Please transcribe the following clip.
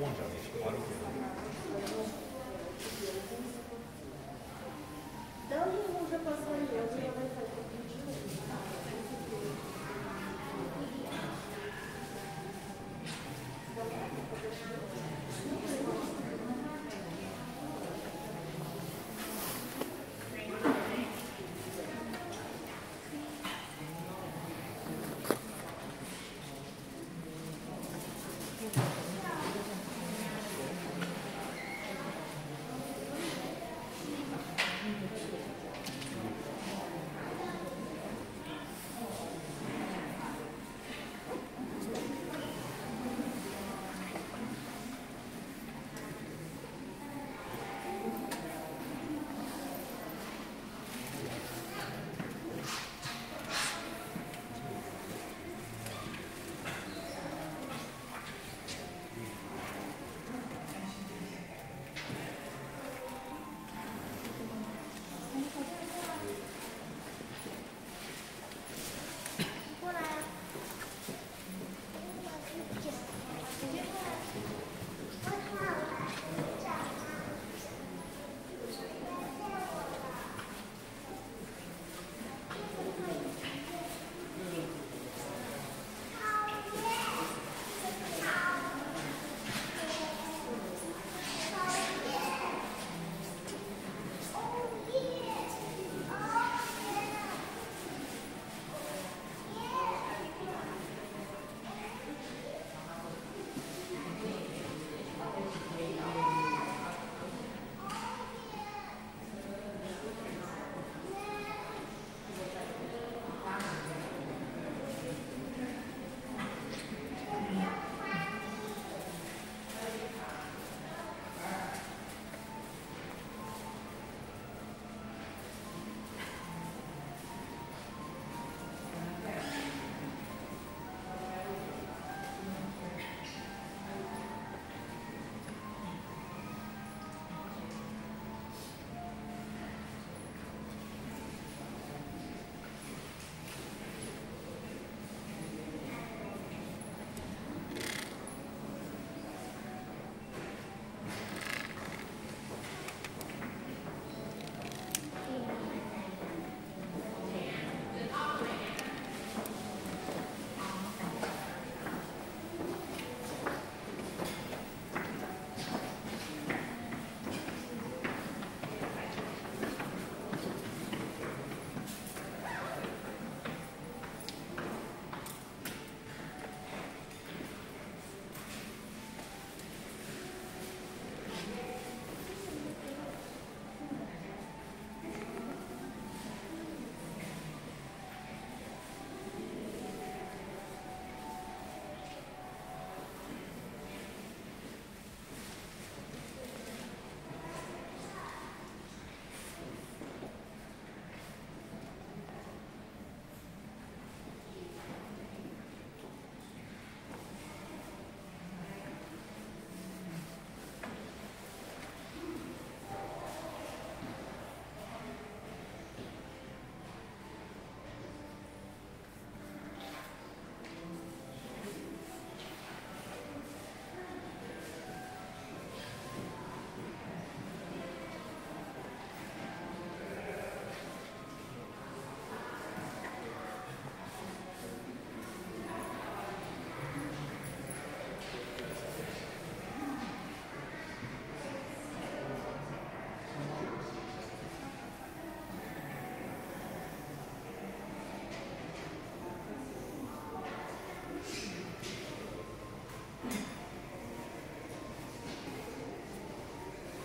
Да, ну, уже посмотрели, уже